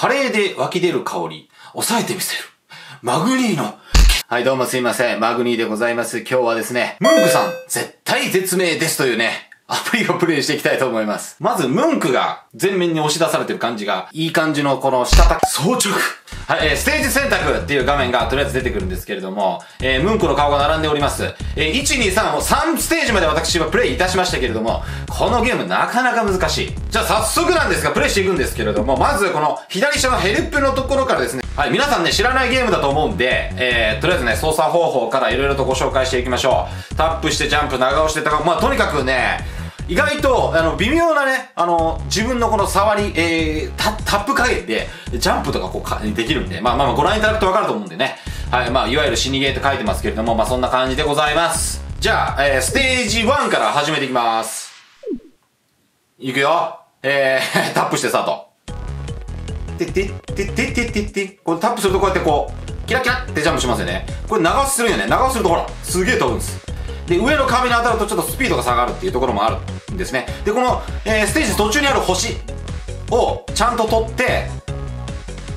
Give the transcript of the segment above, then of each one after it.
カレーで湧き出る香り、抑えてみせる。マグニーの。はい、どうもすいません。マグニーでございます。今日はですね、ムンクさん、絶対絶命ですというね、アプリをプレイしていきたいと思います。まず、ムンクが前面に押し出されてる感じが、いい感じのこの下た、装着。はい、えー、ステージ選択っていう画面がとりあえず出てくるんですけれども、えー、ムンクの顔が並んでおります。えー、1、2、3を3ステージまで私はプレイいたしましたけれども、このゲームなかなか難しい。じゃあ早速なんですが、プレイしていくんですけれども、まずこの左下のヘルプのところからですね、はい、皆さんね、知らないゲームだと思うんで、えー、とりあえずね、操作方法から色々とご紹介していきましょう。タップしてジャンプ、長押してたか、まあ、とにかくね、意外と、あの、微妙なね、あの、自分のこの触り、えー、タップ加減で、ジャンプとかこうか、できるんで、まあまあまあご覧いただくとわかると思うんでね。はい、まあ、いわゆる死にゲーって書いてますけれども、まあそんな感じでございます。じゃあ、えー、ステージ1から始めていきます。いくよ。えー、タップしてスタート。てってってってっててて、これタップするとこうやってこう、キラキラってジャンプしますよね。これ長押しするよね。長押しするとほら、すげえ飛ぶんです。で、上の壁に当たるとちょっとスピードが下がるっていうところもあるですね。で、この、えー、ステージ途中にある星をちゃんと取って、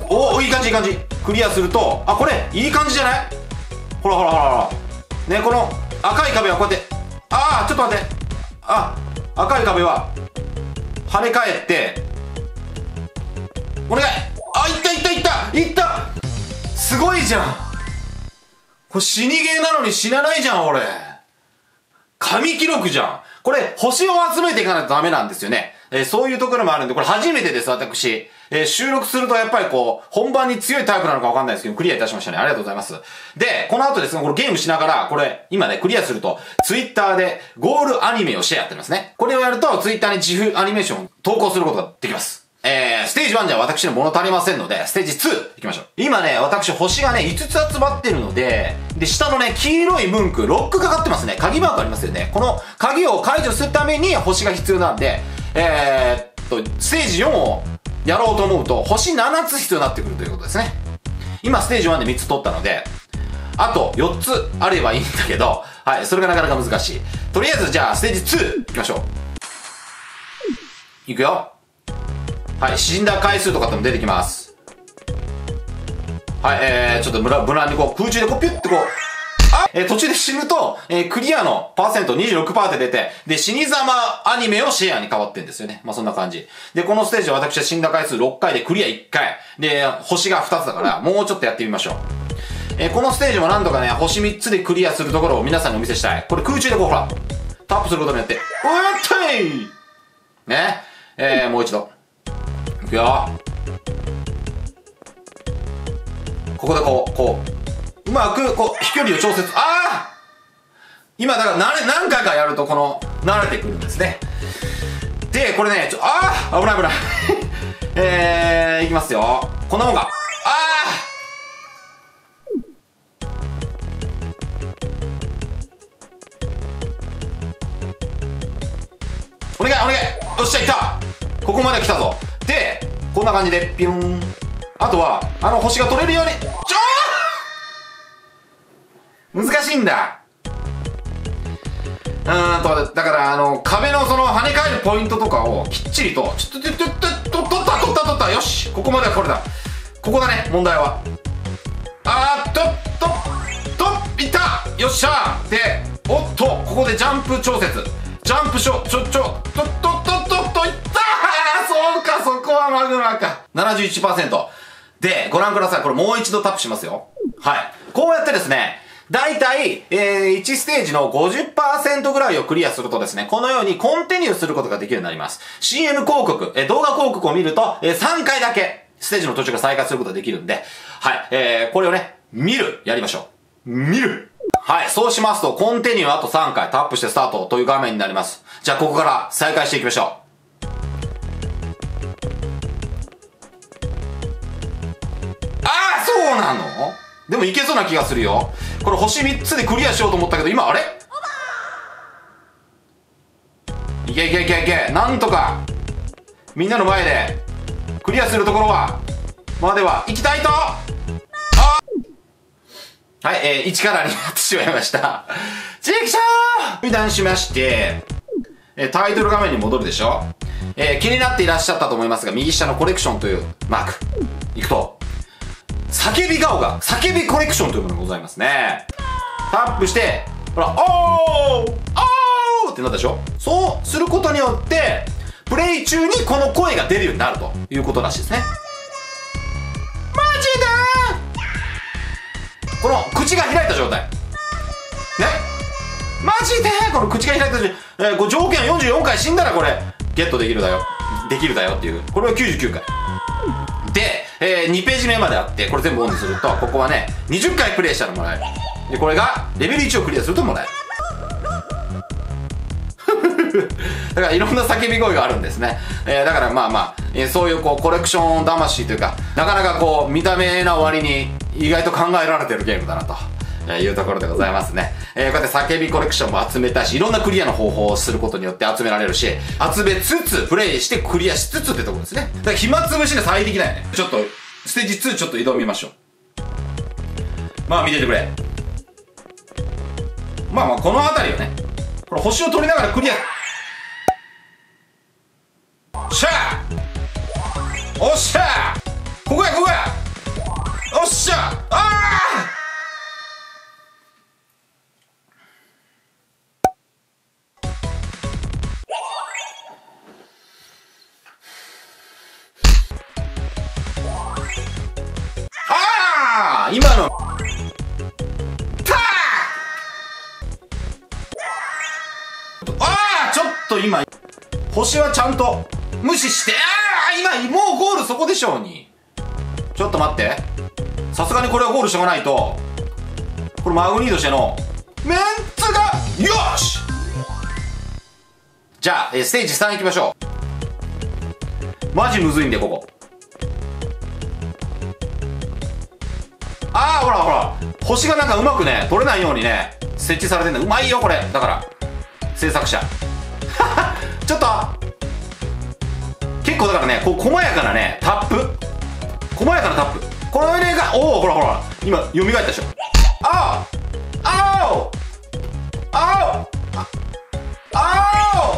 おお、いい感じいい感じ。クリアすると、あ、これ、いい感じじゃない？ほらほらほらほら。ね、この赤い壁はこうやって、ああ、ちょっと待って。あ、赤い壁は、跳ね返って、お願いあ、いったいったいったいったすごいじゃんこれ死にゲーなのに死なないじゃん、俺。神記録じゃん。これ、星を集めていかないとダメなんですよね。えー、そういうところもあるんで、これ初めてです、私。えー、収録するとやっぱりこう、本番に強いタイプなのかわかんないですけど、クリアいたしましたね。ありがとうございます。で、この後ですね、これゲームしながら、これ、今ね、クリアすると、ツイッターで、ゴールアニメをシェアってますね。これをやると、ツイッターに自負アニメーションを投稿することができます。えー、ステージ1じゃ私の物足りませんので、ステージ2行きましょう。今ね、私星がね、5つ集まってるので、で、下のね、黄色いムンク、ロックかかってますね。鍵マークありますよね。この鍵を解除するために星が必要なんで、えー、っと、ステージ4をやろうと思うと、星7つ必要になってくるということですね。今、ステージ1で3つ取ったので、あと4つあればいいんだけど、はい、それがなかなか難しい。とりあえず、じゃあ、ステージ2行きましょう。いくよ。はい、死んだ回数とかっても出てきます。はい、えー、ちょっと無難にこう、空中でこう、ピュッてこう、あえー、途中で死ぬと、えー、クリアのパーセント26%って出て、で、死に様アニメをシェアに変わってんですよね。まあ、そんな感じ。で、このステージは私は死んだ回数6回でクリア1回。で、星が2つだから、もうちょっとやってみましょう。えー、このステージもなんとかね、星3つでクリアするところを皆さんにお見せしたい。これ空中でこう、ほら、タップすることによって、うわっといね。えー、もう一度。くよここでこうこう。うまくこう飛距離を調節。ああ今だから何回かやるとこの慣れてくるんですね。でこれねちょああ危ない危ない。えー、いきますよ。こんなもんか。ああお願いお願い。よっしゃいった。ここまで来たぞ。こんな感じでピュン。あとはあの星が取れるように。ちょ難しいんだ。うーんとだからあの壁のその跳ね返るポイントとかをきっちりとちょっとちょっとちょっと取った取った取った。よし！ここまではこれだ。ここだね問題は。あーっととといった！よっしゃでおっとここでジャンプ調節。ジャンプしょちょちょ71%。で、ご覧ください。これもう一度タップしますよ。はい。こうやってですね、だいたい、えー、1ステージの50%ぐらいをクリアするとですね、このようにコンティニューすることができるようになります。CM 広告、えー、動画広告を見ると、えー、3回だけ、ステージの途中から再開することができるんで、はい、えー、これをね、見る、やりましょう。見る。はい、そうしますと、コンティニューあと3回タップしてスタートという画面になります。じゃあ、ここから再開していきましょう。そうなの？でもいけそうな気がするよ。これ星3つでクリアしようと思ったけど今あれ？いけいけいけいけ。なんとか。みんなの前で。クリアするところは。までは行きたいと。はい、えー、1からになってしまいました。チェキショー！油断しまして、えー、タイトル画面に戻るでしょ？えー、気になっていらっしゃったと思いますが、右下のコレクションというマーク。行くと。叫び顔が、叫びコレクションというものがございますね。タップして、ほら、おーおーってなったでしょ？そうすることによって、プレイ中にこの声が出るようになるということらしいですね。マジで？この口が開いた状態。ね？マジで？この口が開いた状態。えー、こ条件44回死んだらこれ、ゲットできるだよ。できるだよっていう。これは99回。で、えー、2ページ目まであって、これ全部オンにすると、ここはね、20回プレイしたらもらえる。で、これが、レベル1をクリアするともらえる。だからいろんな叫び声があるんですね。えー、だからまあまあ、えー、そういうこうコレクション魂というか、なかなかこう見た目なわりに意外と考えられてるゲームだなと。えいうところでございますね。えー、こうやって叫びコレクションも集めたし、いろんなクリアの方法をすることによって集められるし、集めつつ、プレイしてクリアしつつってところですね。だから暇つぶしが最適だよね。ちょっと、ステージ2ちょっと移動見ましょう。まあ見ててくれ。まあまあこの辺りをね、これ星を取りながらクリア。しゃおっしゃこ今のああちょっと今星はちゃんと無視して、ああ今、もうゴールそこでしょうに。ちょっと待って。さすがにこれはゴールしとかないと、これマグニードしての、メンツが、よしじゃあ、えステージ3行きましょう。マジむずいんで、ここ。ああ、ほらほら。星がなんかうまくね、取れないようにね、設置されてんだ。うまいよ、これ。だから、制作者。ちょっと。結構だからねこう細やかなねタップ。細やかなタップ。このねがおおほらほら。今蘇ったでしょ。あおあおあおあおあお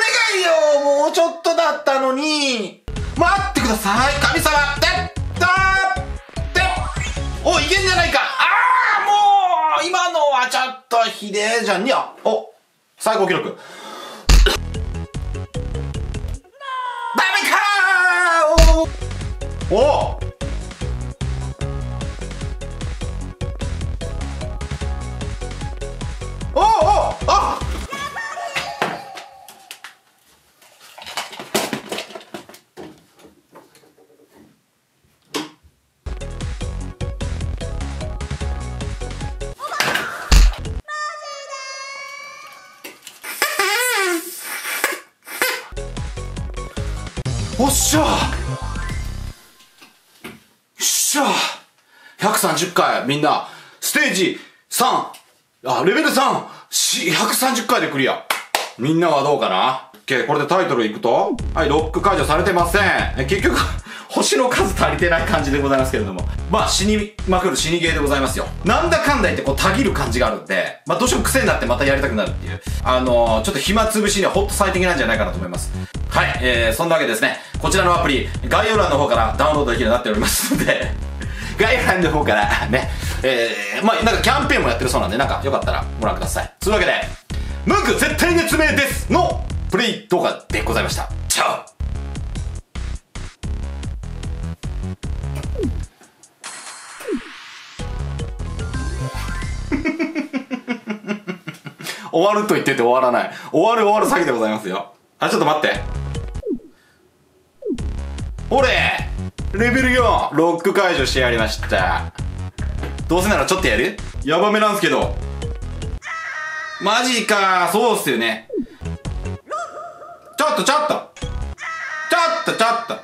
願いよ。もうちょっとだったのに。待ってください。神様って。おいけんじゃないか。ああもう今のはちょっとひでえじゃん。にゃお最高記録。おおおよっしゃしゃ130回みんな。ステージ3あレベル 3!130 回でクリア。みんなはどうかな ?OK これでタイトルいくと？はいロック解除されてません。結局星の数足りてない感じでございますけれども。まあ死にまくる死にゲーでございますよ。なんだかんだ言ってこうたぎる感じがあるんで、まあどうしても癖になってまたやりたくなるっていう。あのー、ちょっと暇つぶしにはほっと最適なんじゃないかなと思います。はい、えー、そんなわけですね。こちらのアプリ、概要欄の方からダウンロードできるようになっておりますので 概要欄の方からね、えー、まあなんかキャンペーンもやってるそうなんで、なんかよかったらご覧ください。というわけで、ムンク絶対熱命ですのプレイ動画でございました。チャオ終わると言ってて終わらない。終わる終わる詐欺でございますよ。あ、ちょっと待って。ほれレベル4、ロック解除してやりました。どうせならちょっとやる？ヤバめなんすけど。マジかそうっすよね。ちょっとちょっとちょっとちょっと